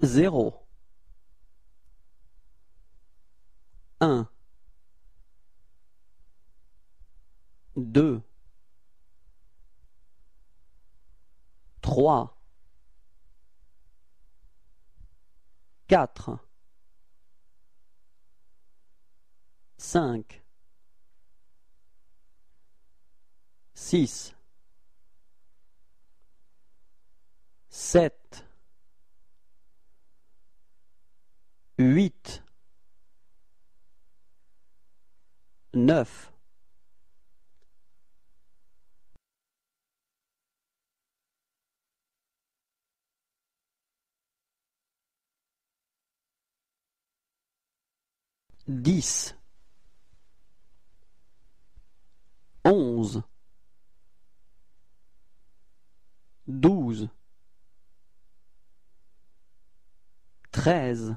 zéro, un, deux, trois, quatre, cinq, six, sept, huit, neuf, dix, onze, douze, treize,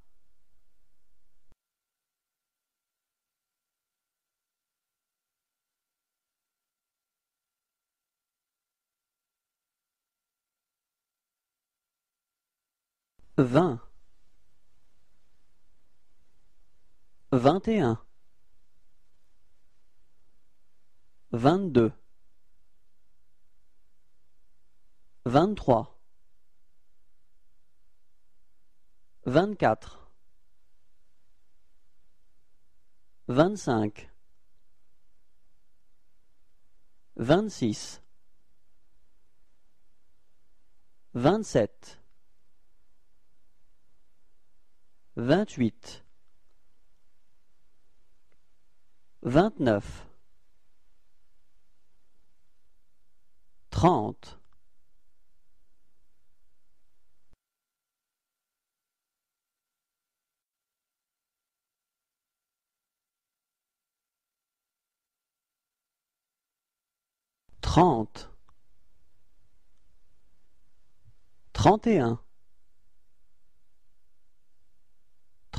vingt, vingt et un, vingt-deux, vingt-trois, vingt-quatre, vingt-cinq, vingt-six, vingt-sept, vingt-huit, vingt-neuf, trente, trente, trente et un,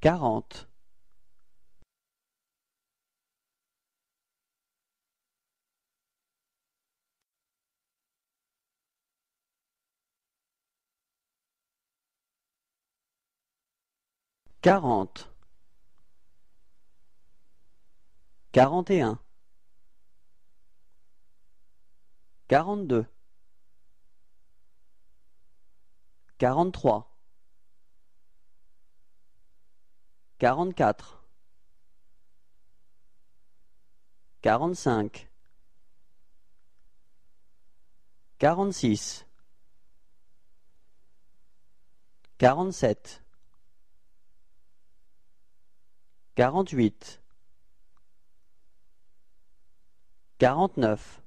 quarante, quarante, quarante et un, quarante-deux, quarante-trois, quarante-quatre, quarante-cinq, quarante-six, quarante-sept, quarante-huit, quarante-neuf,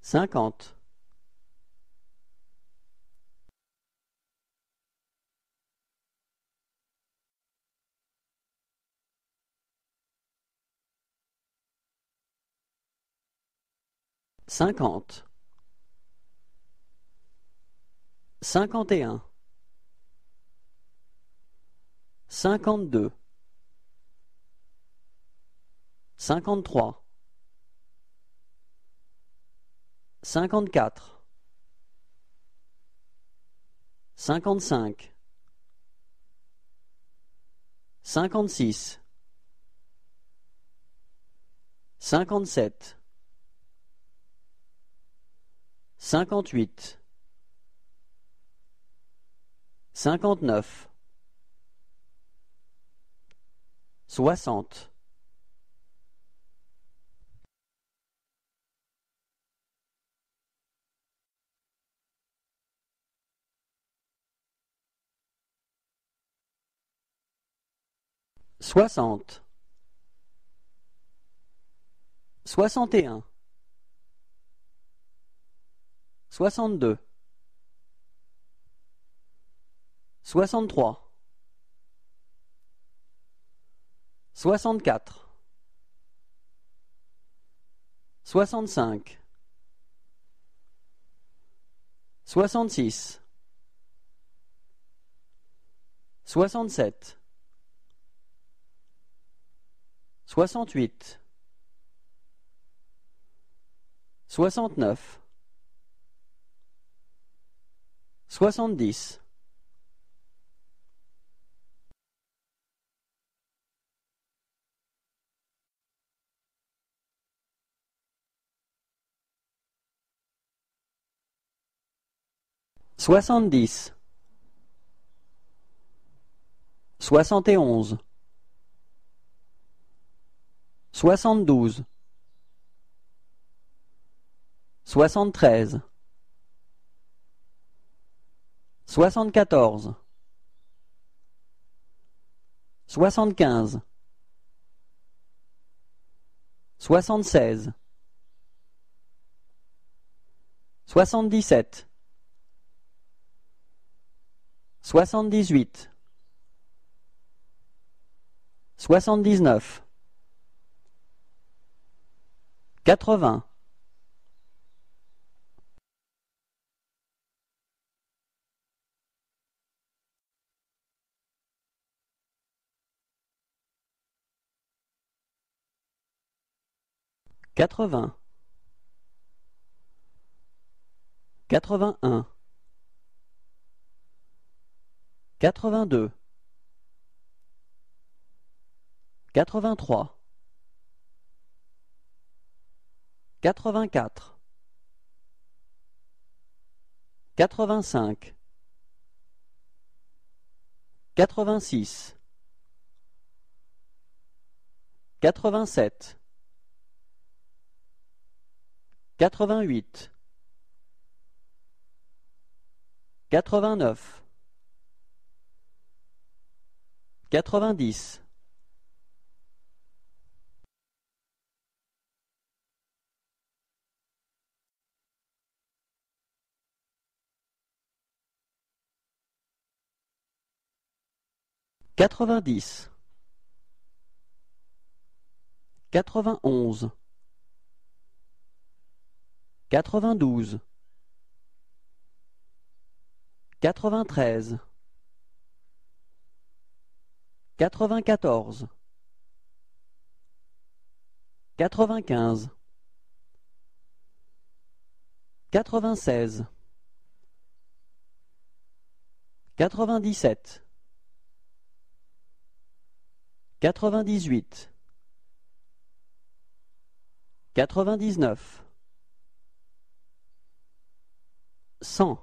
cinquante, cinquante, cinquante et un, cinquante-deux, cinquante-trois, cinquante-quatre, cinquante-cinq, cinquante-six, cinquante-sept, cinquante-huit, cinquante-neuf, soixante, soixante, soixante et un, soixante-deux, soixante-trois, soixante-quatre, soixante-cinq, soixante-six, soixante-sept, soixante-huit, soixante-neuf, soixante-dix, soixante-dix, soixante et onze, soixante-douze, soixante-treize, soixante-quatorze, soixante-quinze, soixante-seize, soixante-dix-sept, soixante-dix-huit, soixante-dix-neuf, quatre-vingts, quatre-vingts, quatre-vingt-un, quatre-vingt-deux, quatre-vingt-trois, quatre-vingt-quatre, quatre-vingt-cinq, quatre-vingt-six, quatre-vingt-sept, quatre-vingt-huit, quatre-vingt-neuf, quatre-vingt-dix, quatre-vingt-dix, quatre-vingt-onze, quatre-vingt-douze, quatre-vingt-treize, quatre-vingt-quatorze, quatre-vingt-quinze, quatre-vingt-seize, quatre-vingt-dix-sept, quatre-vingt-dix-huit, quatre-vingt-dix-neuf, cent